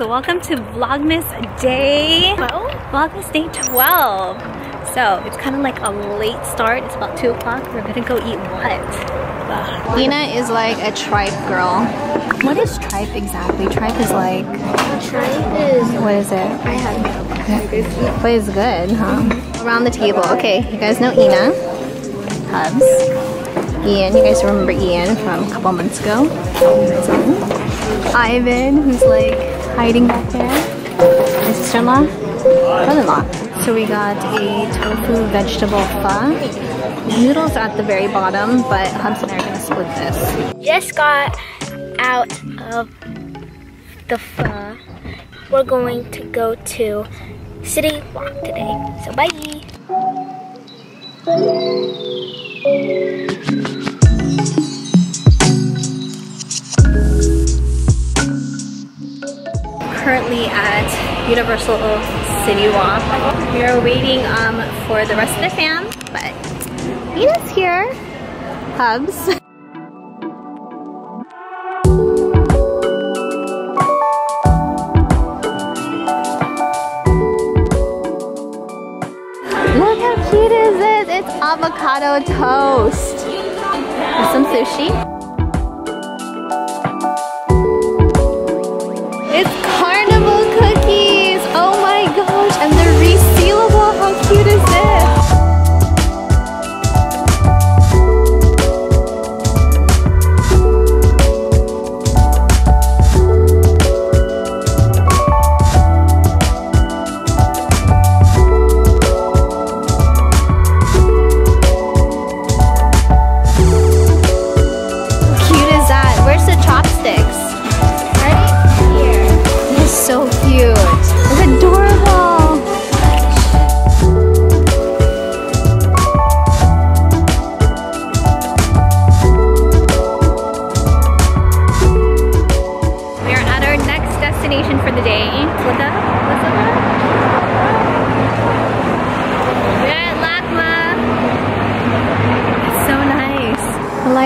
guys, welcome to Vlogmas Day 12? Vlogmas Day 12. So it's kind of like a late start. It's about 2 o'clock. We're gonna go eat what? Ina is like a tripe girl. What is tripe exactly? Tripe is like... Tripe is... What is it? I have no But it's good, huh? Around the table. Okay, you guys know Ina. Hubs. Ian, you guys remember Ian from a couple months ago? Ivan, who's like hiding back there. My sister-in-law, brother-in-law. So we got a tofu vegetable pho. Noodles at the very bottom, but Hubs and I are gonna split this. Just got out of the pho. We're going to go to City Walk today. So bye. Currently at Universal City Walk. We are waiting um, for the rest of the fam, but Ina's here. Hubs. Look how cute is this? It's avocado toast. With some sushi.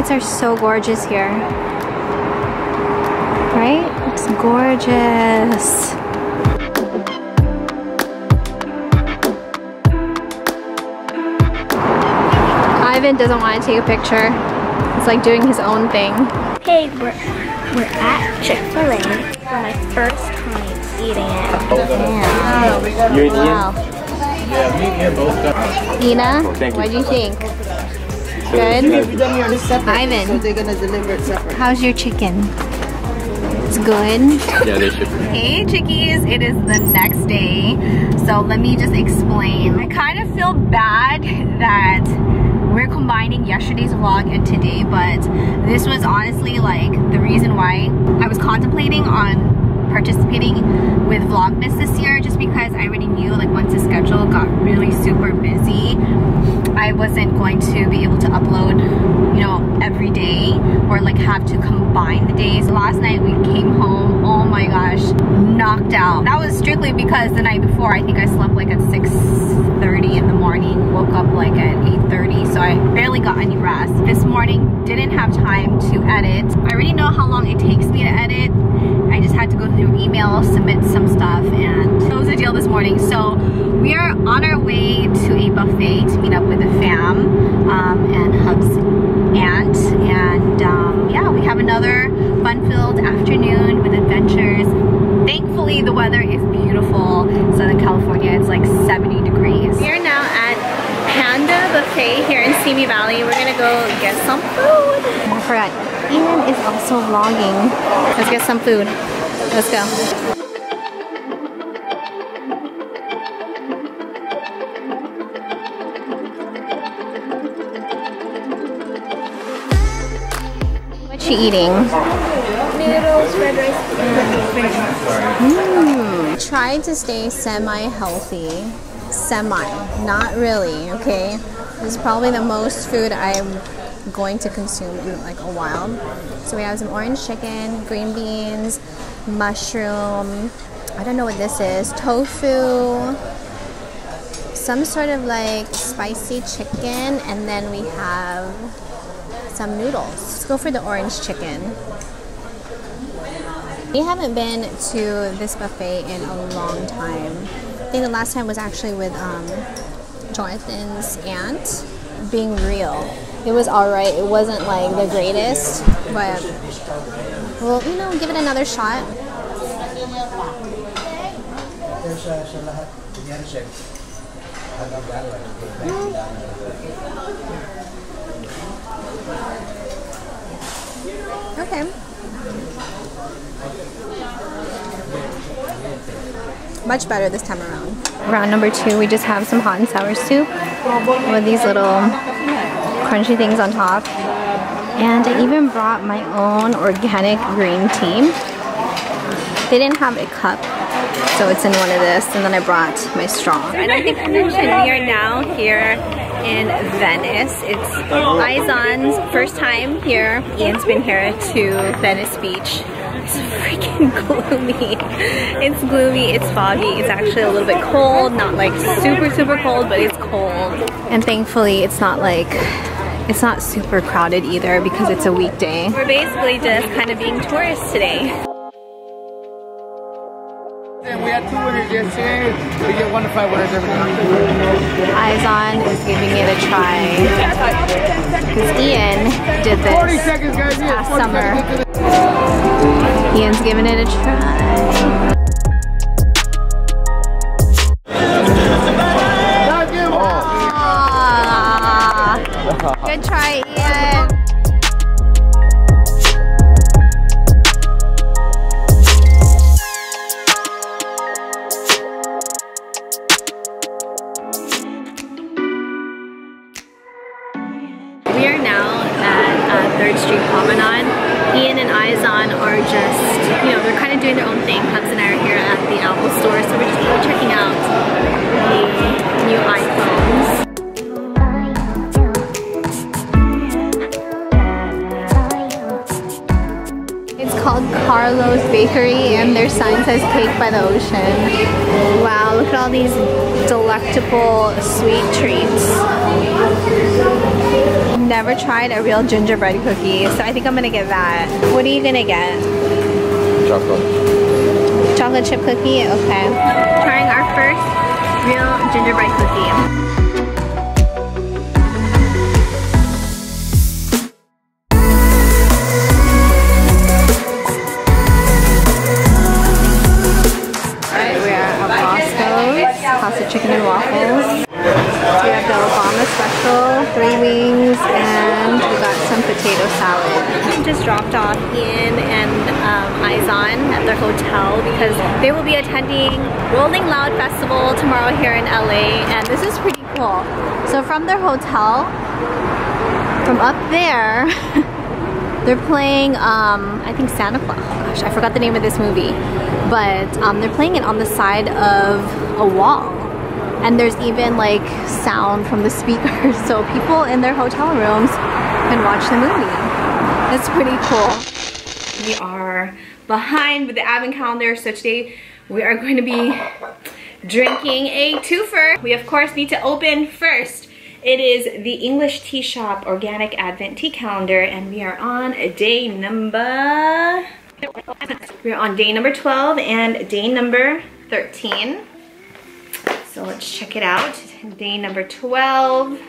Lights are so gorgeous here. Right? It's gorgeous. Ivan doesn't want to take a picture. He's like doing his own thing. Hey, we're, we're at Chick-fil-A for my first time eating it. Damn. You and wow. Yeah, me and both got Ina, oh, what do you think? Good? Ivan. So they're gonna deliver it separate. How's your chicken? It's good? Yeah, they should. Hey chickies, it is the next day. So let me just explain. I kind of feel bad that we're combining yesterday's vlog and today, but this was honestly like the reason why I was contemplating on participating with Vlogmas this year just because I already knew like once the schedule got really super busy I wasn't going to be able to upload you know every day or like have to combine the days. Last night we came home oh my gosh knocked out. That was strictly because the night before I think I slept like at 6:30 in the morning woke up like at 8:30, so I barely got any rest. This morning didn't have time to edit. I already know how long it takes me to edit I just had to go through email, submit some stuff, and close the deal this morning. So we are on our way to a buffet to meet up with the fam um, and Hub's aunt. And um, yeah, we have another fun-filled afternoon with adventures. Thankfully, the weather is beautiful. Southern California, it's like 70 degrees. We are now at Panda Buffet here in Simi Valley. We're gonna go get some food. I forgot, Ian is also vlogging. Let's get some food. Let's go. What you eating? Noodles, red rice, mm. Try to stay semi-healthy. Semi, not really, okay? This is probably the most food I'm going to consume in like a while. So we have some orange chicken, green beans, mushroom, I don't know what this is, tofu, some sort of like spicy chicken, and then we have some noodles. Let's go for the orange chicken. We haven't been to this buffet in a long time. I think the last time was actually with um, Jonathan's aunt. Being real, it was alright. It wasn't like the greatest, but well, you know, give it another shot. Mm-hmm. Okay. Much better this time around. Round number two, we just have some hot and sour soup with these little crunchy things on top. And I even brought my own organic green tea. They didn't have a cup, so it's in one of this. And then I brought my straw. And I think I mentioned we are now here in Venice. It's Izan's first time here. Ian's been here to Venice Beach. It's freaking gloomy. It's gloomy, it's foggy, it's actually a little bit cold. Not like super, super cold, but it's cold. And thankfully it's not like it's not super crowded either because it's a weekday. We're basically just kind of being tourists today. And we had two winners yesterday. We get one to five winners every time. Izan is giving it a try. Because Ian did 40 this seconds, guys. Yeah, last 40 summer. seconds into Ian's giving it a try. Aw. Good try, Ian. Says cake by the ocean. Wow, look at all these delectable sweet treats. Never tried a real gingerbread cookie, so I think I'm gonna get that. What are you gonna get? Chocolate. Chocolate chip cookie? Okay. Trying our first real gingerbread cookie. We have the Obama special, three wings, and we got some potato salad. We just dropped off Ian and um, Izan at their hotel because they will be attending Rolling Loud Festival tomorrow here in LA, and this is pretty cool. So from their hotel, from up there, they're playing, um, I think Santa Claus. Oh gosh, I forgot the name of this movie. But um, they're playing it on the side of a wall. And there's even like sound from the speakers. So people in their hotel rooms can watch the movie. That's pretty cool. We are behind with the advent calendar. So today we are going to be drinking a twofer. We of course need to open first. It is the English Tea Shop Organic Advent Tea Calendar and we are on day number... We're on day number 12 and day number 13. So let's check it out. Day number 12.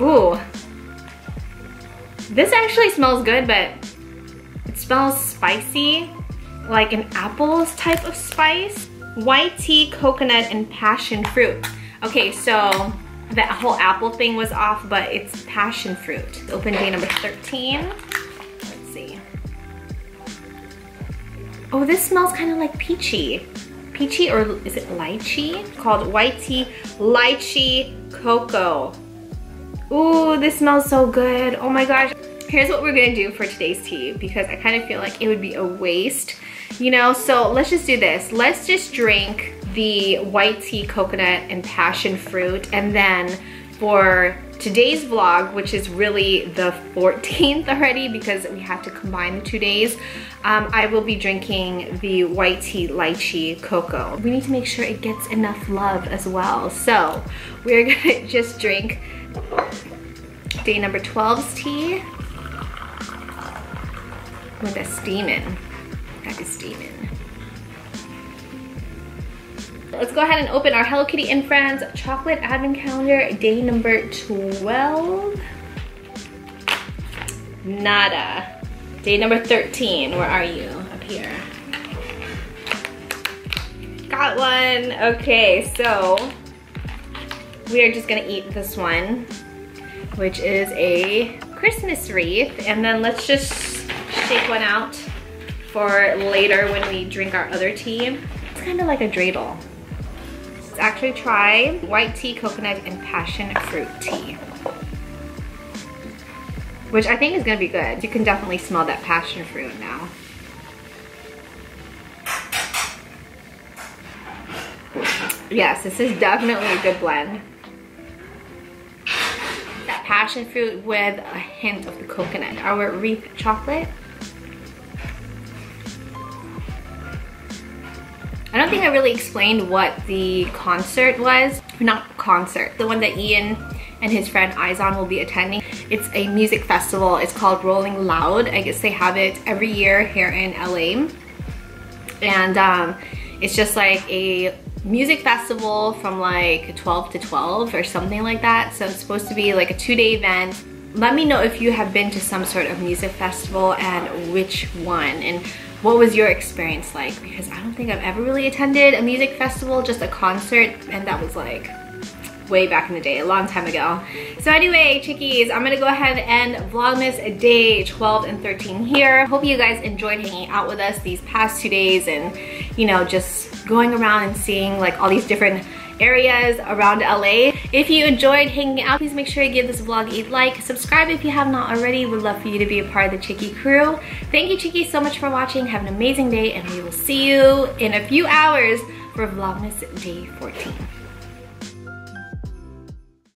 Ooh. This actually smells good, but it smells spicy, like an apples type of spice. White tea, coconut, and passion fruit. Okay, so that whole apple thing was off, but it's passion fruit. Open day number 13. Oh, this smells kind of like peachy. Peachy or is it lychee? Called white tea lychee cocoa. Ooh, this smells so good. Oh my gosh. Here's what we're gonna do for today's tea because I kind of feel like it would be a waste, you know? So let's just do this. Let's just drink the white tea, coconut, and passion fruit. And then for today's vlog, which is really the 14th already because we have to combine the two days, um, I will be drinking the white tea lychee cocoa. We need to make sure it gets enough love as well. So we're gonna just drink day number 12's tea When that's steaming. That is steaming. Let's go ahead and open our Hello Kitty and Friends chocolate advent calendar day number 12. Nada. Day number 13, where are you? Up here. Got one. Okay, so we are just gonna eat this one, which is a Christmas wreath. And then let's just shake one out for later when we drink our other tea. It's kind of like a dreidel. Let's actually try white tea, coconut, and passion fruit tea. Which I think is gonna be good. You can definitely smell that passion fruit now. Yes, this is definitely a good blend. That passion fruit with a hint of the coconut. Our wreath chocolate. I don't think I really explained what the concert was. Not concert, the one that Ian and his friend Izon will be attending. It's a music festival. It's called Rolling Loud. I guess they have it every year here in LA. And um, it's just like a music festival from like 12 to 12 or something like that. So it's supposed to be like a two-day event. Let me know if you have been to some sort of music festival and which one and what was your experience like? Because I don't think I've ever really attended a music festival, just a concert, and that was like way back in the day, a long time ago. So anyway, chickies, I'm gonna go ahead and Vlogmas day 12 and 13 here. Hope you guys enjoyed hanging out with us these past two days and, you know, just going around and seeing like all these different areas around LA. If you enjoyed hanging out, please make sure you give this vlog a like. Subscribe if you have not already. Would love for you to be a part of the Chicky crew. Thank you, Chickies, so much for watching. Have an amazing day, and we will see you in a few hours for Vlogmas Day 14.